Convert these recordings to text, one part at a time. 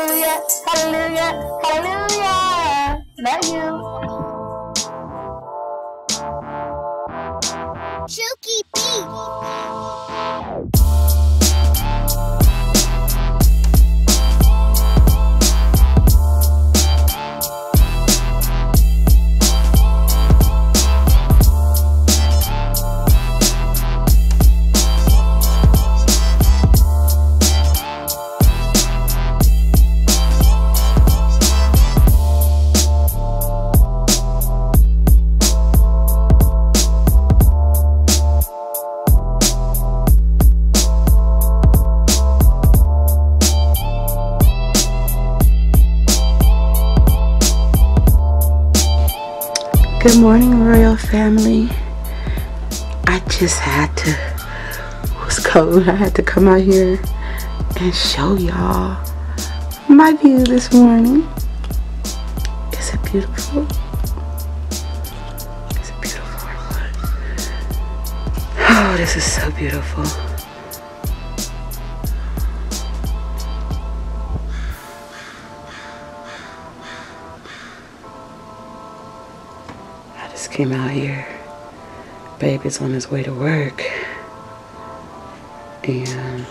Hallelujah, hallelujah, hallelujah. Love you. Chuki Beat. Family. I just had to, it was cold. I had to come out here and show y'all my view this morning. Is it beautiful? Is it beautiful? Oh, this is so beautiful. Came out here. Baby's on his way to work. And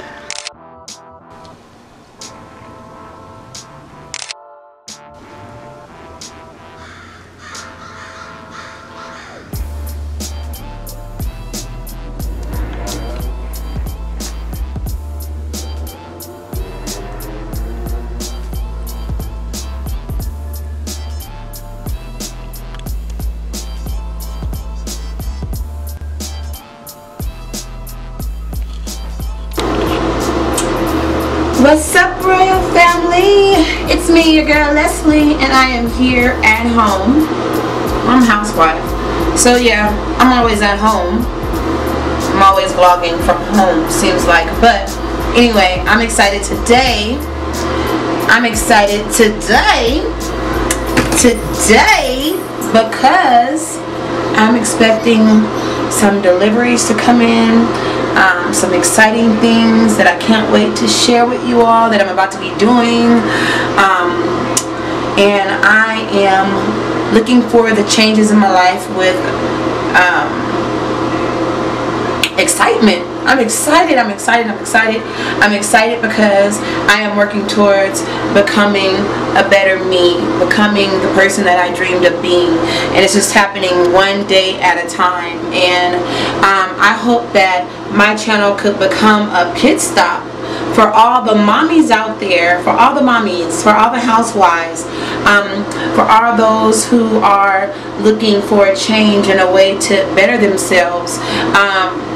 What's up, Royal Family? It's me, your girl Leslie, and I am here at home. I'm a housewife. So, yeah, I'm always at home. I'm always vlogging from home, seems like. But, anyway, I'm excited today. I'm excited today. Today, because I'm expecting some deliveries to come in um, some exciting things that I can't wait to share with you all that I'm about to be doing. Um, and I am looking for the changes in my life with um, excitement I'm excited I'm excited I'm excited. I'm excited because I am working towards becoming a better me becoming the person that I dreamed of being. And it's just happening one day at a time. And um, I hope that my channel could become a pit stop for all the mommies out there, for all the mommies, for all the housewives, um, for all those who are looking for a change and a way to better themselves. Um,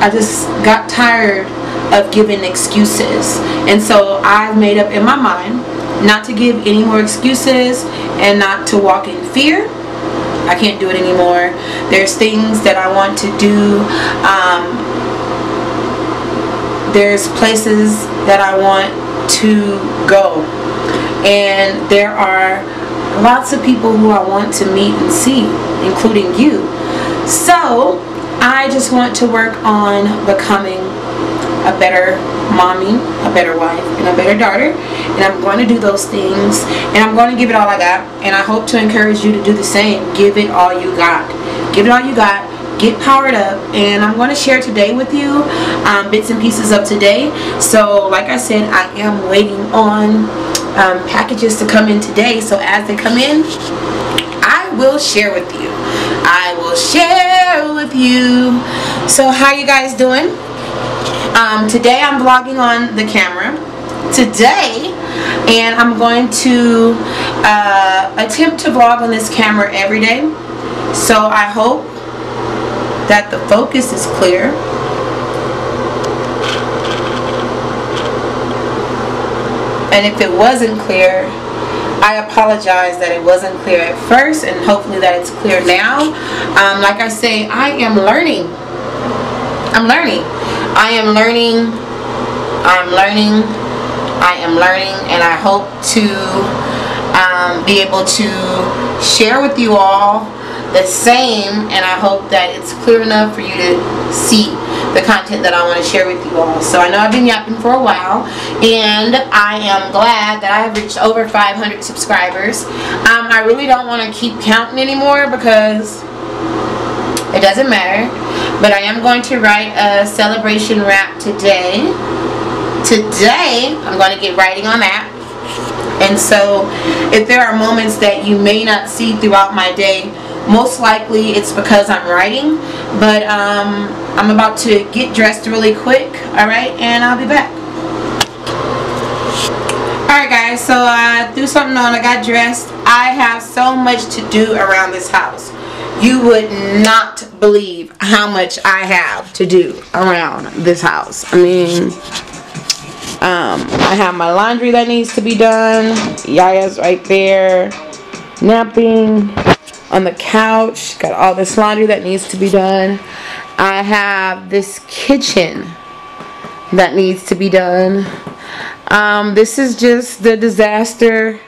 I just got tired of giving excuses. And so I've made up in my mind not to give any more excuses and not to walk in fear. I can't do it anymore. There's things that I want to do. Um, there's places that I want to go. And there are lots of people who I want to meet and see, including you. So, I just want to work on becoming a better mommy, a better wife, and a better daughter. And I'm going to do those things. And I'm going to give it all I got. And I hope to encourage you to do the same. Give it all you got. Give it all you got. Get powered up. And I'm going to share today with you um, bits and pieces of today. So like I said, I am waiting on um, packages to come in today. So as they come in, I will share with you. I will share with you. So how you guys doing? Um, today I'm vlogging on the camera. Today, and I'm going to uh, attempt to vlog on this camera every day. So I hope that the focus is clear. And if it wasn't clear, I apologize that it wasn't clear at first and hopefully that it's clear now. Um, like I say, I am learning. I'm learning. I am learning. I'm learning. I am learning and I hope to um, be able to share with you all the same and I hope that it's clear enough for you to see the content that I want to share with you all. So I know I've been yapping for a while, and I am glad that I have reached over 500 subscribers. Um, I really don't want to keep counting anymore because it doesn't matter. But I am going to write a celebration rap today. Today, I'm going to get writing on that. And so, if there are moments that you may not see throughout my day, most likely it's because I'm writing. But um, I'm about to get dressed really quick, alright? And I'll be back. Alright guys, so I threw something on, I got dressed. I have so much to do around this house. You would not believe how much I have to do around this house. I mean, um, I have my laundry that needs to be done. Yaya's right there, napping on the couch. Got all this laundry that needs to be done. I have this kitchen that needs to be done. Um, this is just the disaster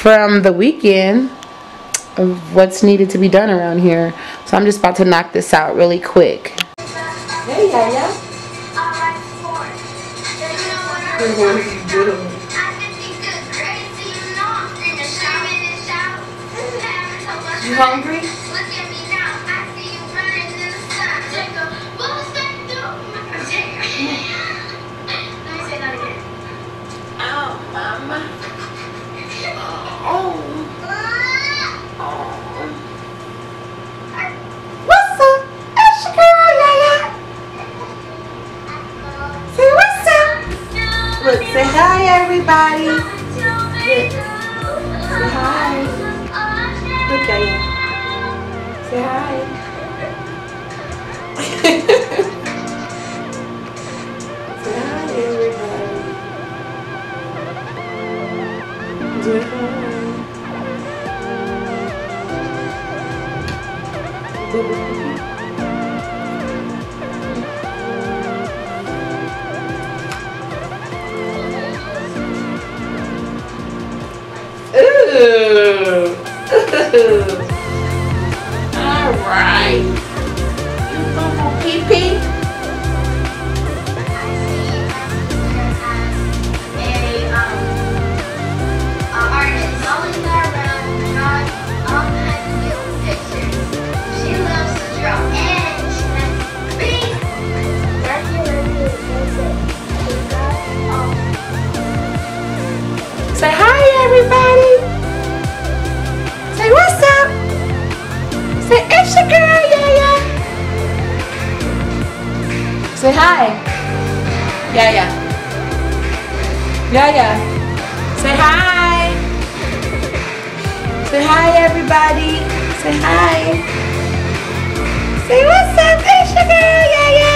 from the weekend of what's needed to be done around here. So I'm just about to knock this out really quick. Hey, Yaya. You hungry? Say hi. Say hi, everybody. Say hi. Ooh. going Say yeah. Yeah, yeah. Say hi. Say hi, everybody. Say hi. Say what's up, your girl, Yaya.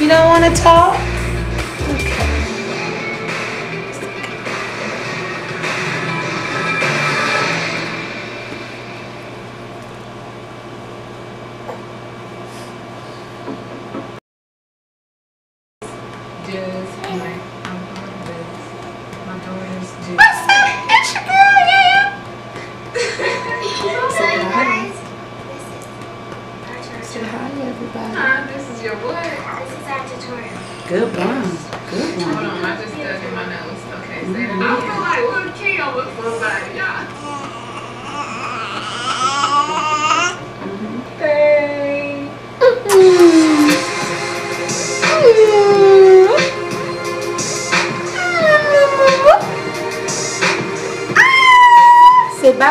You don't want to talk?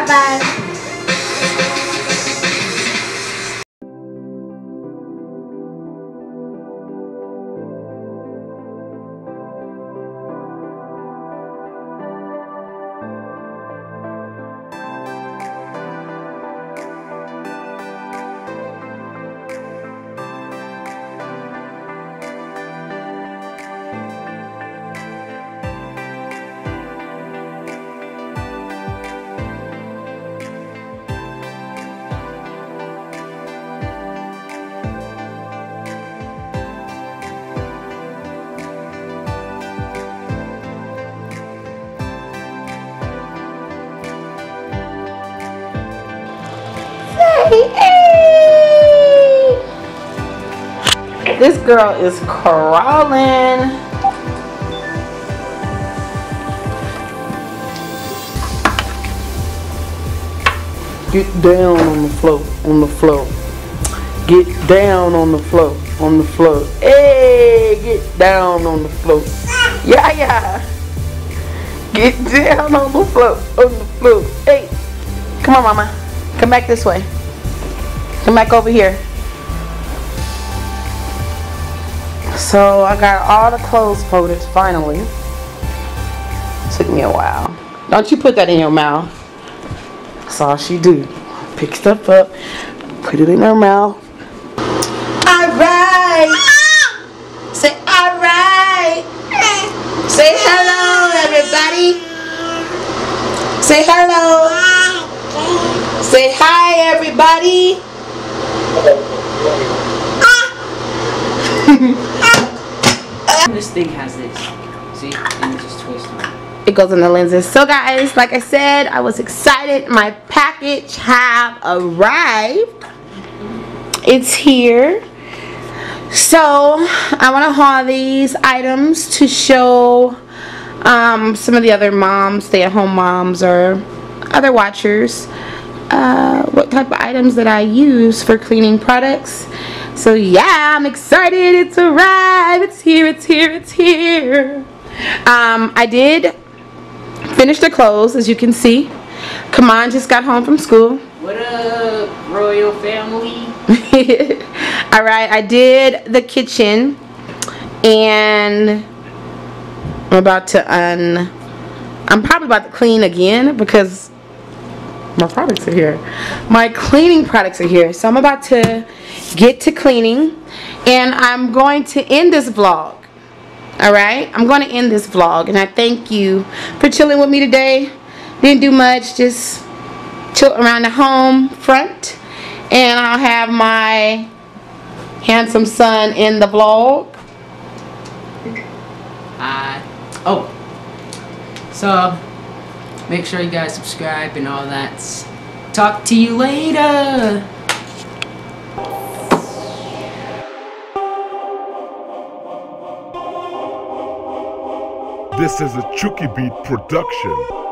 Say This girl is crawling. Get down on the floor, on the floor. Get down on the floor, on the floor. Hey, get down on the floor. Yeah, yeah. Get down on the floor, on the floor. Hey, come on, mama. Come back this way. Come back over here. So I got all the clothes folded finally. Took me a while. Don't you put that in your mouth. That's all she do. Pick stuff up, put it in her mouth. Alright. Say alright. Say hello everybody. Say hello. Say hi everybody. this thing has this. See? And you just twist it. it goes in the lenses so guys like i said i was excited my package have arrived it's here so i want to haul these items to show um, some of the other moms stay-at-home moms or other watchers uh, what type of items that i use for cleaning products so yeah i'm excited it's arrived it's here it's here it's here um, I did finish the clothes, as you can see. Kaman just got home from school. What up, royal family? Alright, I did the kitchen. And I'm about to un... I'm probably about to clean again because my products are here. My cleaning products are here. So I'm about to get to cleaning. And I'm going to end this vlog Alright, I'm going to end this vlog. And I thank you for chilling with me today. Didn't do much, just chill around the home front. And I'll have my handsome son in the vlog. Hi. Oh. So, make sure you guys subscribe and all that. Talk to you later. This is a Chuki Beat production.